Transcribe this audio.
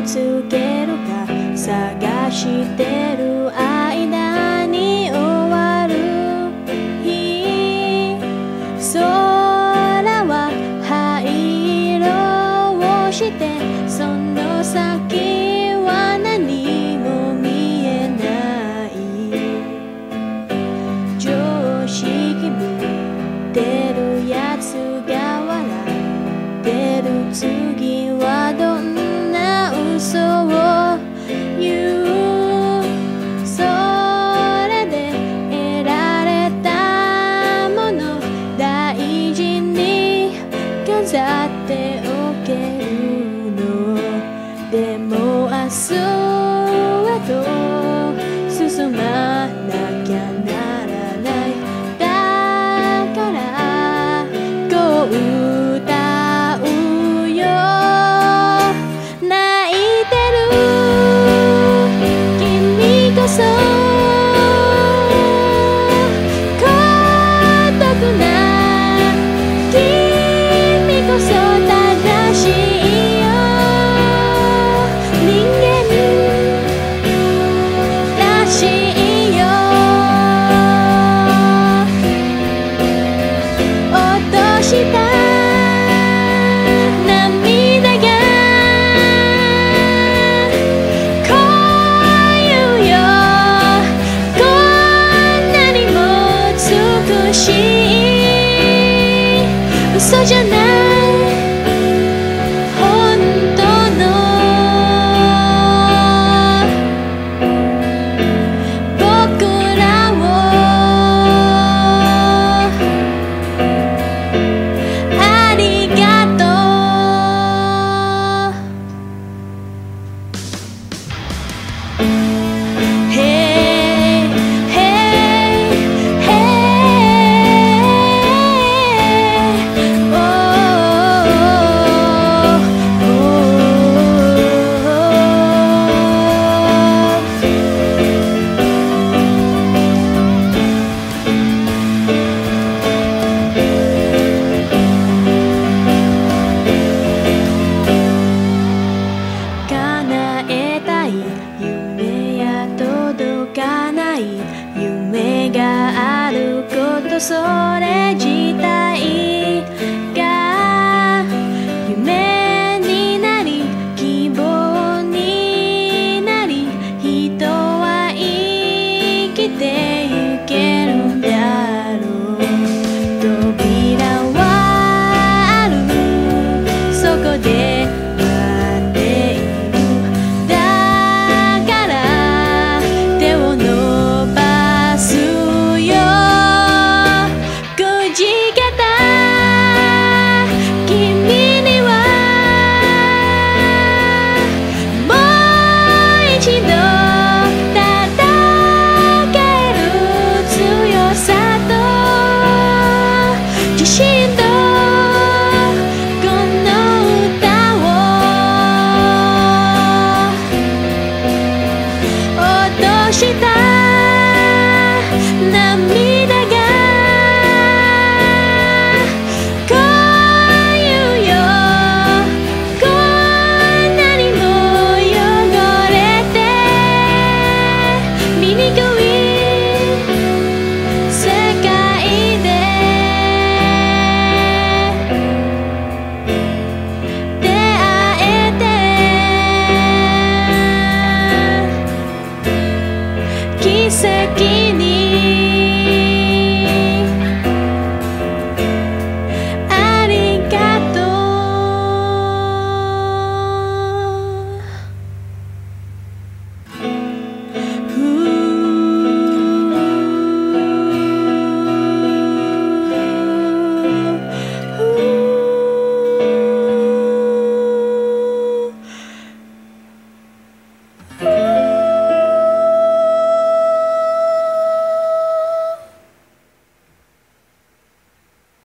をつけるか探してる。間に終わる。日空は灰色をしてその先は何も見えない常識ぶってる。やつが笑ってる。次は心。sou é de